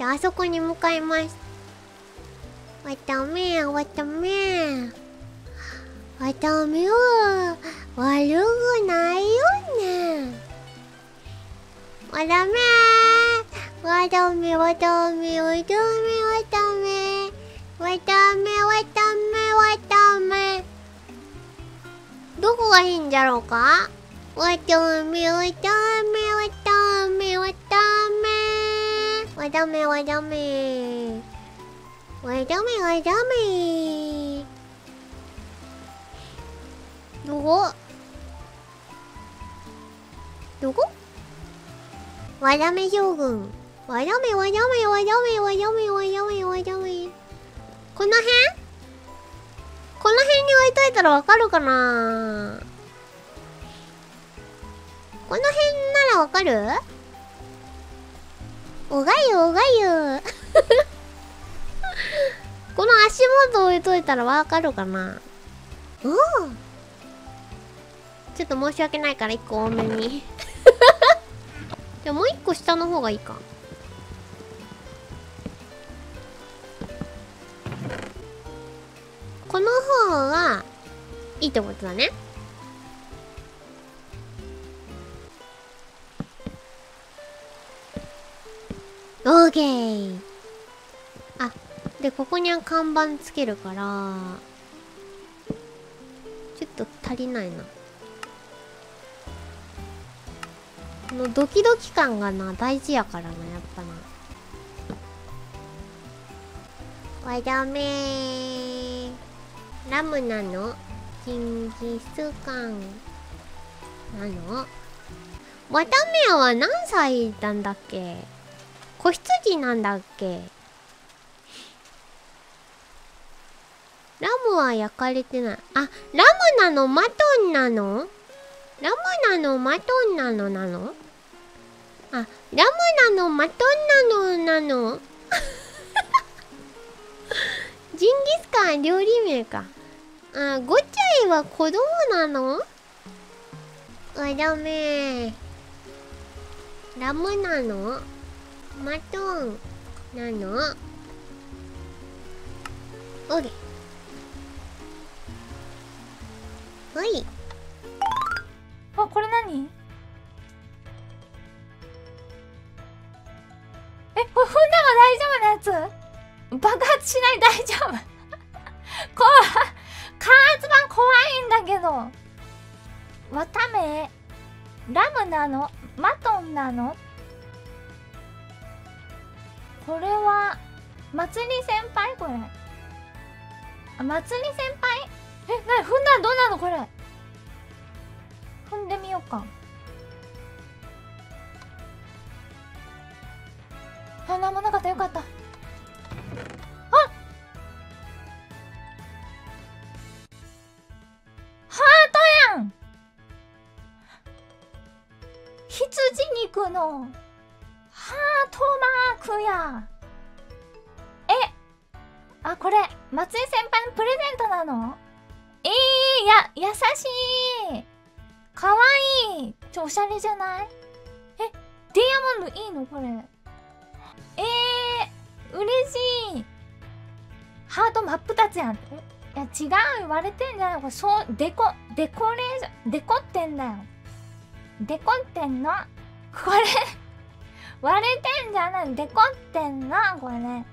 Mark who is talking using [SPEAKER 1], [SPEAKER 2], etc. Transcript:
[SPEAKER 1] じゃああそこに向かいます。わためわためわためは悪くないよね。わためわためわためわためわためわためわためわためどこが変じゃろうか？わためわためわためわためわためわためどこどこわため将軍わためわためわためわためわためわためこの辺?この辺に置いといたらわかるかな?この辺ならわかる?おがゆおがゆ。この足元置いといたらわかるかな？おおちょっと申し訳ないから一個多めに。じゃあもう一個下の方がいいか。この方がいいってことだねオーケーあでここには看板つけるからちょっと足りないな。このドキドキ感がな大事やからなやっぱな。わだめラムなの？ジンギスカンなの？わためは何歳なんだっけ？子羊なんだっけ？ラムは焼かれてない。あ、ラムなの？マトンなの？ラムなの？マトンなのなの？あ、ラムなの？マトンなのなの？ジンギスカン料理名か。あ、ゴチャイは子供なの？あ、ダメ。ラムなの？マトンなの？オッケー。はい。
[SPEAKER 2] あこれ何？えこれ踏んでも大丈夫なやつ？爆発しない大丈夫。怖い加圧板怖いんだけど。わためラムなの？マトンなの？これはまつり先輩？これ。あまつり先輩？えなに踏んだらどうなのこれ？踏んでみようか。あなんもなかった。よかった。あハートやん！羊肉のや。えあこれ松井先輩のプレゼントなの？えー、や優しい。かわいい。ちょおしゃれじゃない？えディアモンドいいの？これ。えー、嬉しい。ハート真っ二つやん。いや違うよ。割れてんじゃない？これそうデコデコレーションデコってんだよ。デコってんの？これ。割れてんじゃないデコってんなこれね。